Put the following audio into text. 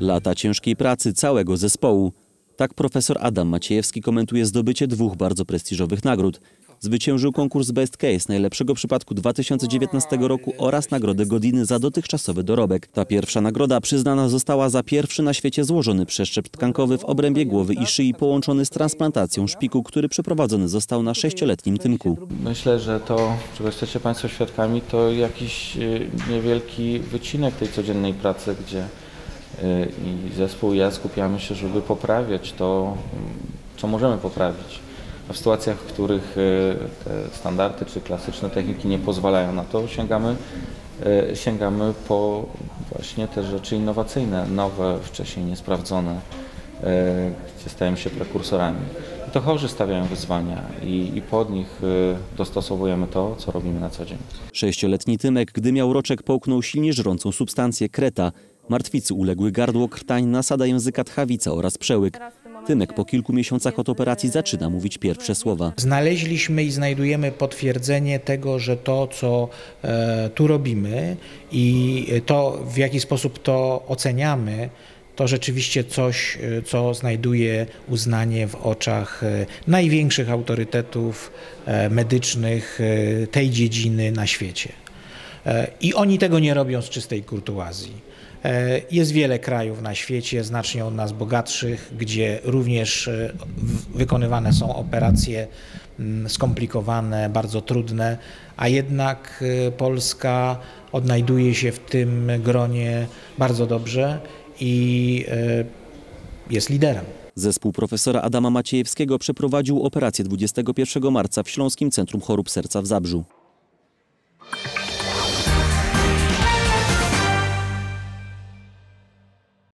Lata ciężkiej pracy całego zespołu. Tak profesor Adam Maciejewski komentuje zdobycie dwóch bardzo prestiżowych nagród. Zwyciężył konkurs Best Case najlepszego przypadku 2019 roku oraz nagrodę Godiny za dotychczasowy dorobek. Ta pierwsza nagroda przyznana została za pierwszy na świecie złożony przeszczep tkankowy w obrębie głowy i szyi połączony z transplantacją szpiku, który przeprowadzony został na sześcioletnim tymku. Myślę, że to, czego jesteście Państwo świadkami, to jakiś y, niewielki wycinek tej codziennej pracy, gdzie i zespół i ja skupiamy się, żeby poprawiać to, co możemy poprawić. A w sytuacjach, w których y, te standardy czy klasyczne techniki nie pozwalają na to, sięgamy, y, sięgamy po właśnie te rzeczy innowacyjne, nowe, wcześniej niesprawdzone, gdzie stajemy się prekursorami. I to chorzy stawiają wyzwania i, i pod nich dostosowujemy to, co robimy na co dzień. Sześcioletni Tymek, gdy miał roczek, połknął silnie żrącą substancję kreta. Martwicy uległy gardło, krtań, nasada języka tchawica oraz przełyk. Tymek po kilku miesiącach od operacji zaczyna mówić pierwsze słowa. Znaleźliśmy i znajdujemy potwierdzenie tego, że to, co e, tu robimy i to, w jaki sposób to oceniamy, to rzeczywiście coś, e, co znajduje uznanie w oczach e, największych autorytetów medycznych tej dziedziny na świecie. E, I oni tego nie robią z czystej kurtuazji. E, Jest wiele krajów na świecie, znacznie od nas bogatszych, gdzie również e, wykonywane są operacje mm, skomplikowane, bardzo trudne, a jednak Polska odnajduje się w tym gronie bardzo dobrze i jest liderem. Zespół profesora Adama Maciejewskiego przeprowadził operację 21 marca w Śląskim Centrum Chorób Serca w Zabrzu.